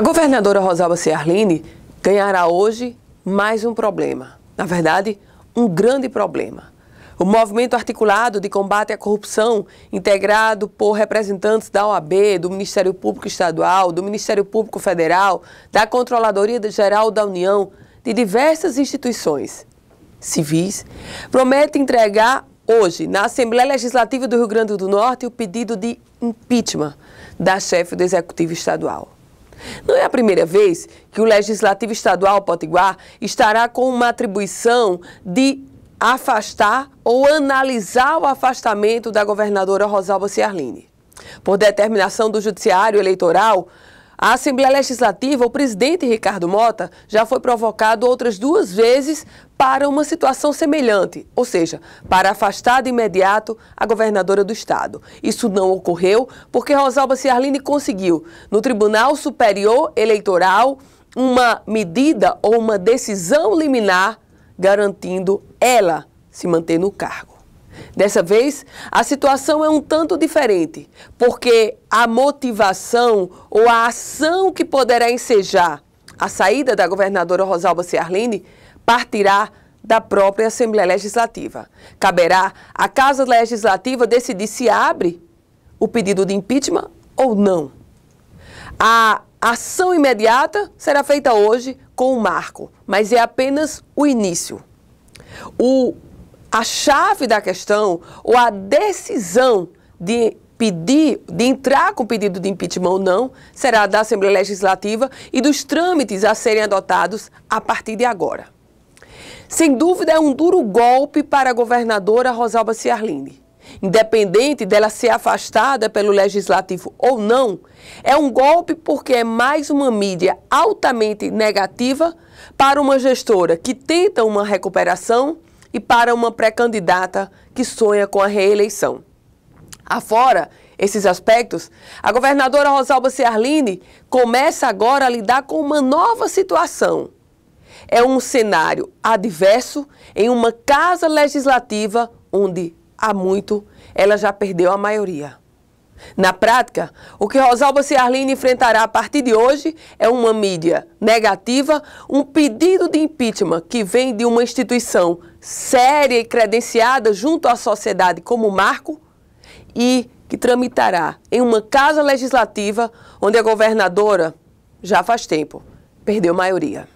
A governadora Rosalba Ciarline ganhará hoje mais um problema. Na verdade, um grande problema. O movimento articulado de combate à corrupção, integrado por representantes da OAB, do Ministério Público Estadual, do Ministério Público Federal, da Controladoria Geral da União, de diversas instituições civis, promete entregar hoje, na Assembleia Legislativa do Rio Grande do Norte, o pedido de impeachment da chefe do Executivo Estadual. Não é a primeira vez que o Legislativo Estadual Potiguar estará com uma atribuição de afastar ou analisar o afastamento da governadora Rosalba Ciarline. Por determinação do Judiciário Eleitoral, a Assembleia Legislativa, o presidente Ricardo Mota, já foi provocado outras duas vezes para uma situação semelhante, ou seja, para afastar de imediato a governadora do estado. Isso não ocorreu porque Rosalba Ciarline conseguiu, no Tribunal Superior Eleitoral, uma medida ou uma decisão liminar garantindo ela se manter no cargo. Dessa vez, a situação é um tanto diferente, porque a motivação ou a ação que poderá ensejar a saída da governadora Rosalba Ciarline partirá da própria Assembleia Legislativa. Caberá à Casa Legislativa decidir se abre o pedido de impeachment ou não. A ação imediata será feita hoje com o marco, mas é apenas o início. O a chave da questão ou a decisão de pedir, de entrar com pedido de impeachment ou não, será da Assembleia Legislativa e dos trâmites a serem adotados a partir de agora. Sem dúvida, é um duro golpe para a governadora Rosalba Ciarline. Independente dela ser afastada pelo Legislativo ou não, é um golpe porque é mais uma mídia altamente negativa para uma gestora que tenta uma recuperação e para uma pré-candidata que sonha com a reeleição. Afora esses aspectos, a governadora Rosalba Ciarline começa agora a lidar com uma nova situação. É um cenário adverso em uma casa legislativa onde há muito ela já perdeu a maioria. Na prática, o que Rosalba Ciarline enfrentará a partir de hoje é uma mídia negativa, um pedido de impeachment que vem de uma instituição séria e credenciada junto à sociedade como marco e que tramitará em uma casa legislativa onde a governadora, já faz tempo, perdeu maioria.